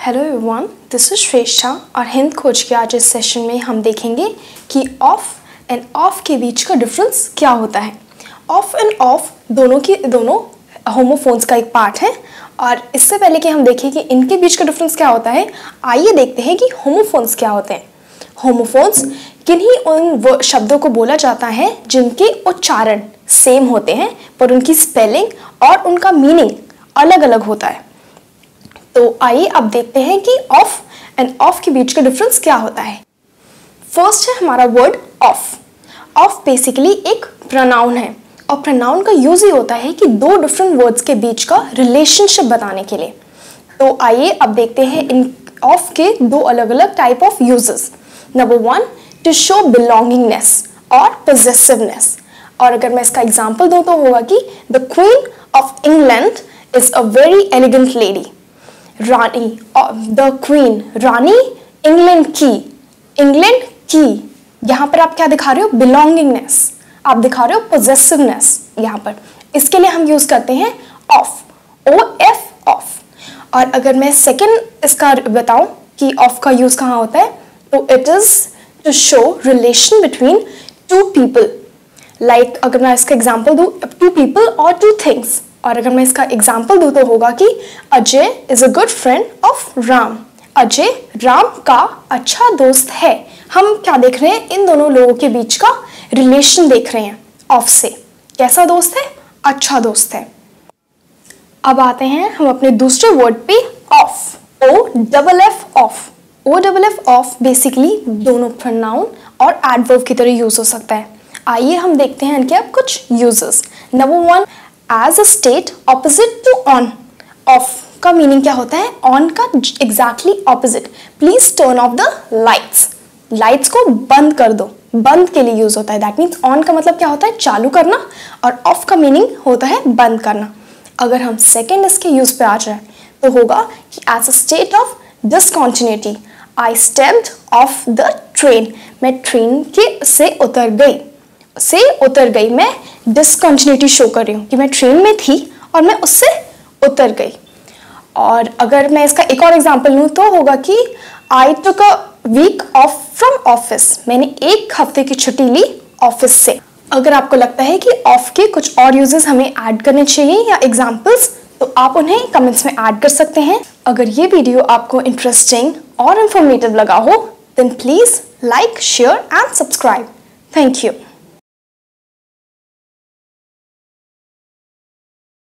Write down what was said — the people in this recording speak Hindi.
Hello everyone this is Shrestha और हिंद खोज के आज इस सेशन में हम देखेंगे कि ऑफ़ एंड ऑफ़ के बीच का डिफरेंस क्या होता है। ऑफ़ एंड ऑफ़ दोनों की, दोनों होमोफोन्स का एक पार्ट है। और इससे पहले कि हम देखें कि इनके बीच का डिफरेंस क्या होता है, आइए देखते हैं कि होमोफोन्स क्या होते हैं। होमोफोन्स किन्हीं उन शब्दों को बोला जाता है जिनके उच्चारण सेम होते हैं, पर उनकी स्पेलिंग और उनका मीनिंग अलग अलग होता है। तो आइए अब देखते हैं कि ऑफ़ एंड ऑफ़ के बीच का डिफरेंस क्या होता है। फ़र्स्ट है हमारा वर्ड ऑफ़ ऑफ़ बेसिकली एक प्रनाउन है। और प्रनाउन का यूज़ ही होता है कि दो डिफरेंट वर्ड्स के बीच का रिलेशनशिप बताने के लिए। तो आइए अब देखते हैं इन ऑफ़ के दो अलग अलग type of usages number one two show belongingness और पोजेसिवनेस और अगर मैं इसका एग्ज़ाम्पल दूँ तो होगा कि the queen of England is a very elegant lady Rani the queen रानी इंग्लैंड की इंग्लैंड की। यहाँ पर आप क्या दिखा रहे हो? बिलोंगिंगनेस आप दिखा रहे हो पोजेसिवनेस यहाँ पर। इसके लिए हम यूज़ करते हैं ऑफ़ ओ एफ़ ऑफ़ और अगर मैं सेकेंड इसका बताऊँ कि ऑफ़ का यूज़ कहाँ होता है तो it is to show relation between two people like अगर मैं इसका एग्ज़ाम्पल दूँ टू पीपल और टू थिंग्स और अगर मैं इसका एग्ज़ाम्पल दूँ तो होगा कि Ajay is a good friend of Ram. Ajay Ram का अच्छा दोस्त है। हम क्या देख रहे हैं? इन दोनों लोगों के बीच का रिलेशन देख रहे हैं ऑफ़ से। कैसा दोस्त है? अच्छा दोस्त है। अब आते हैं हम अपने दूसरे वर्ड पे of O double F of O double F of basically दोनों प्रनाउन और एडवर्ब की तरह यूज़ हो सकता है। आइए हम देखते हैं इनके अब कुछ uses number one as a state opposite to on off का मीनिंग क्या होता है? ऑन का exactly opposite please turn off the lights lights को बंद कर दो. बंद के लिए यूज़ होता है. दैट मीन्स ऑन का मतलब क्या होता है? चालू करना और ऑफ़ का मीनिंग होता है बंद करना. अगर हम सेकेंड इसके यूज़ पे आ जाए तो होगा कि as a state of discontinuity I stepped off the train मैं ट्रेन के से उतर गई. से उतर गई। मैं डिसकॉन्टिन्यूटी शो कर रही हूँ कि मैं ट्रेन में थी और मैं उससे उतर गई। और अगर मैं इसका एक और एग्ज़ाम्पल लूँ तो होगा कि I took a week off from office मैंने एक हफ़्ते की छुट्टी ली ऑफ़िस से। अगर आपको लगता है कि ऑफ़ के कुछ और यूजेस हमें ऐड करने चाहिए या एग्जाम्पल्स तो आप उन्हें कमेंट्स में ऐड कर सकते हैं। अगर ये वीडियो आपको इंटरेस्टिंग और इन्फॉर्मेटिव लगा हो then please like share and subscribe thank you